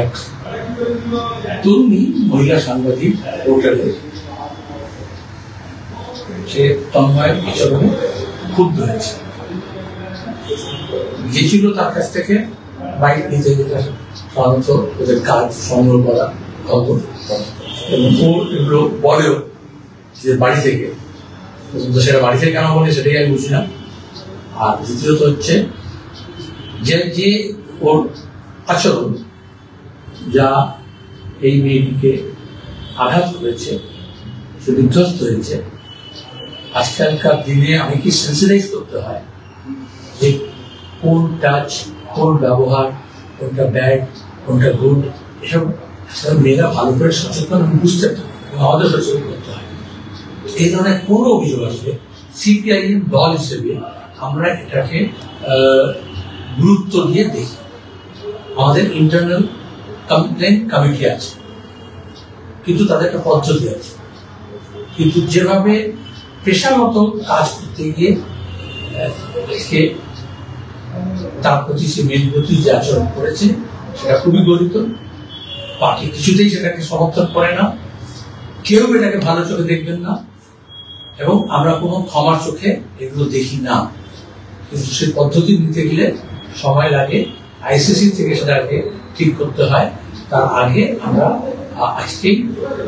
এক তরুণী মহিলা সাংবাদিক পোর্টালে সে তন্ময়ের আচরণে ক্ষুব্ধ হয়েছে। গেছিল তার কাছ থেকে বাইক নিতে যেটা সাধারণত ওদের কাজ সংগ্রহ করা খবর এবং ও এগুলো বলেও যে বাড়ি থেকে প্রথমত সেটা বাড়ি থেকে কেন বলে সেটাই আমি বুঝি না। আর দ্বিতীয়ত হচ্ছে যে যে ওর আচরণ যা এই মেয়েটিকে আঘাত করেছে, সে বিধ্বস্ত হয়েছে। আজকালকার দিনে অনেকে সেন্সিটাইজ করতে হয় যে কোন টাচ কোন ব্যবহার, কোনটা ব্যাড কোনটা গুড এসব মেয়েরা ভালো করে সচেতন বুঝতে পারে আমাদের সচেতন করতে হয়। এই ধরনের কোনো অভিযোগ আসলে সিপিআইএম দল হিসেবে আমরা এটাকে গুরুত্ব দিয়ে দেখি। আমাদের ইন্টারনাল কমপ্লেন কমিটি আছে। কিন্তু তাদের একটা পদ্ধতি আছে কিন্তু যেভাবে পেশার মতো কাজ করতে গিয়ে তার প্রতি সে প্রতি যে আচরণ করেছে, সেটা খুবই গরিত পার্টি কিছুতেই সেটাকে সমর্থন করে না। কেউ এটাকে ভালো চোখে দেখবেন না। এবং আমরা কোনো ক্ষমার চোখে এগুলো দেখি না। কিন্তু সেই পদ্ধতি নিতে গেলে সময় লাগে, আইসিসি থেকে সেটাকে ঠিক করতে হয়। তার আগে আমরা আজকেই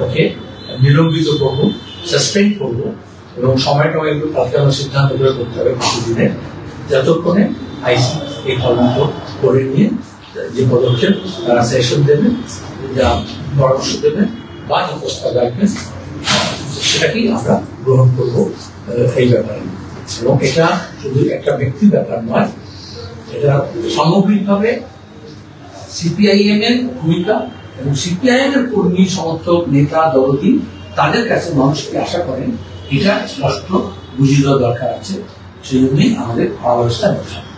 ওকে নিলম্বিত করব সাসপেন্ড করব, এবং সময়টা এগুলো তাকে সিদ্ধান্ত করে করতে হবে কিছুদিনে যতক্ষণে আইসি এই তদন্ত করে নিয়ে যে পদক্ষেপ তারা সেশন দেবে, যা পরামর্শ দেবে, বা যে প্রস্তাব রাখবেন সেটাকেই আমরা গ্রহণ করব এই ব্যাপারে। এবং এটা শুধু একটা ব্যক্তির ব্যাপার নয়, এটা সামগ্রিকভাবে সিপিআইএম এর ভূমিকা এবং সিপিআইএম এর কর্মী, সমর্থক, নেতা দলতি তাদের কাছে মানুষকে আশা করেন, এটা স্পষ্ট বুঝিয়ে দেওয়া দরকার আছে। সেই জন্যই আমাদের হবে।